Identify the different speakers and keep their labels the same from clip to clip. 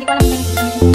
Speaker 1: Igualmente.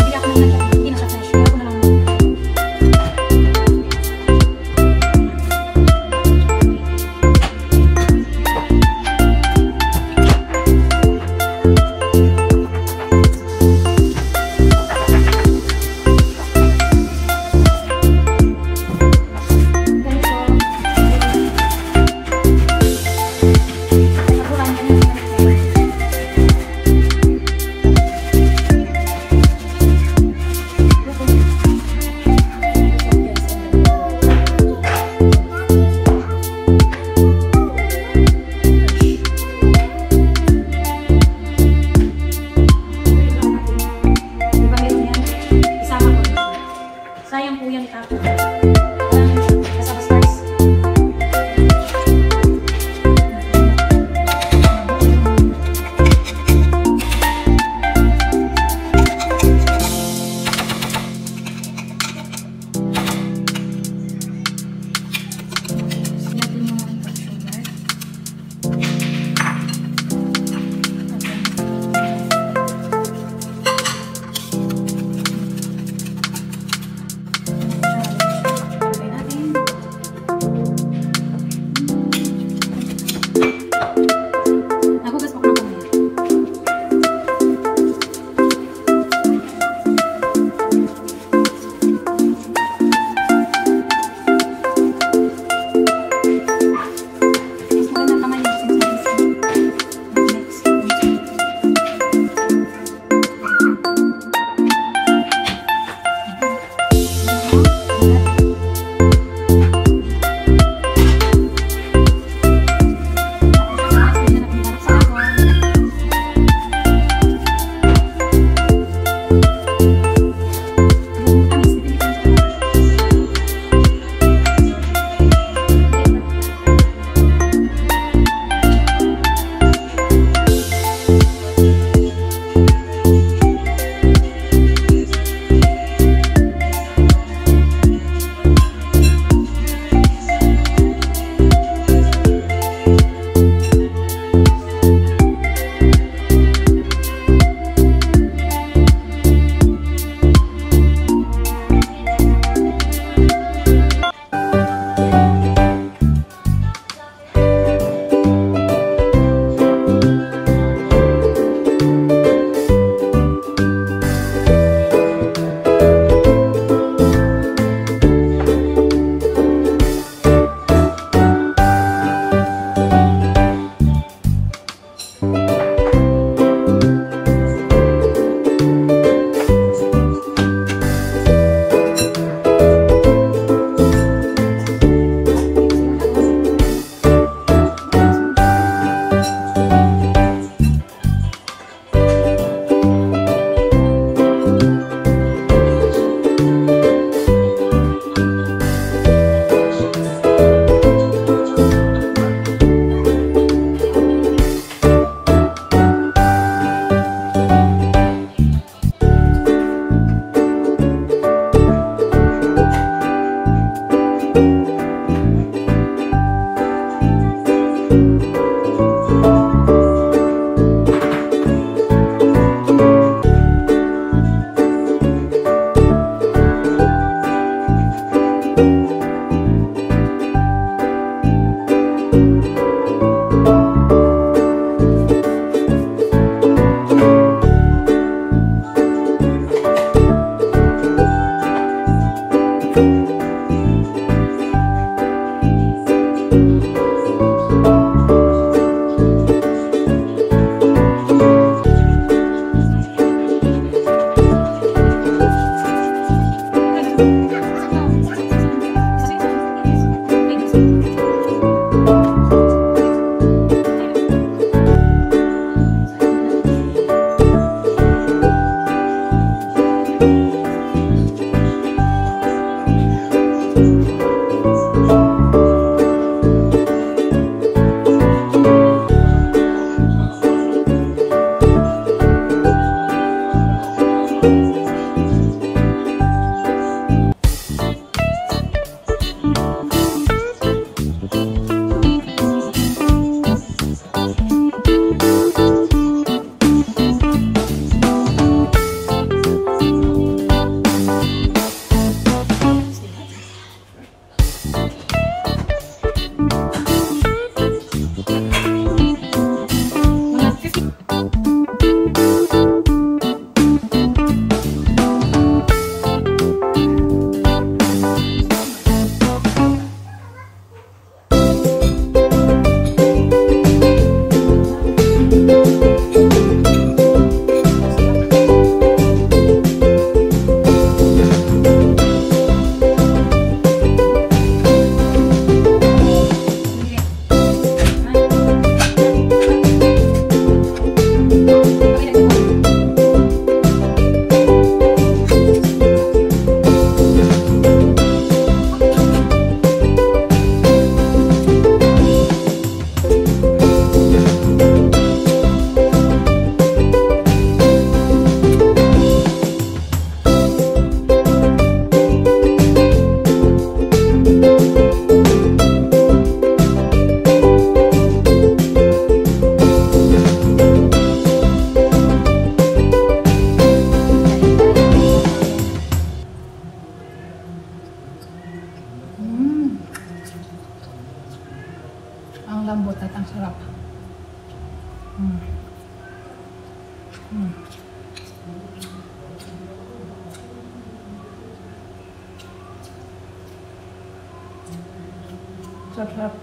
Speaker 1: Sarap-sarap.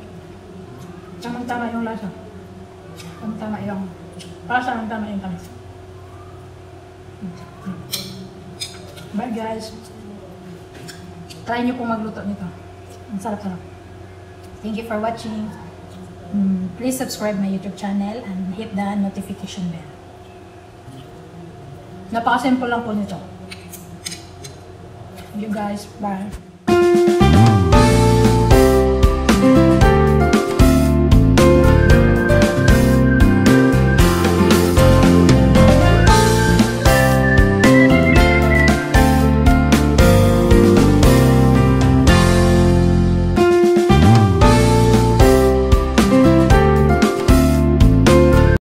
Speaker 1: Tamang-tama yung lasa. Tamang-tama yung... Para sa tama yung tamis. Bye guys. Try nyo pong magluto nito. Ang sarap-sarap. Thank you for watching. Mm, please subscribe my YouTube channel and hit the notification bell. Napaka-simple lang po nito. You guys. Bye.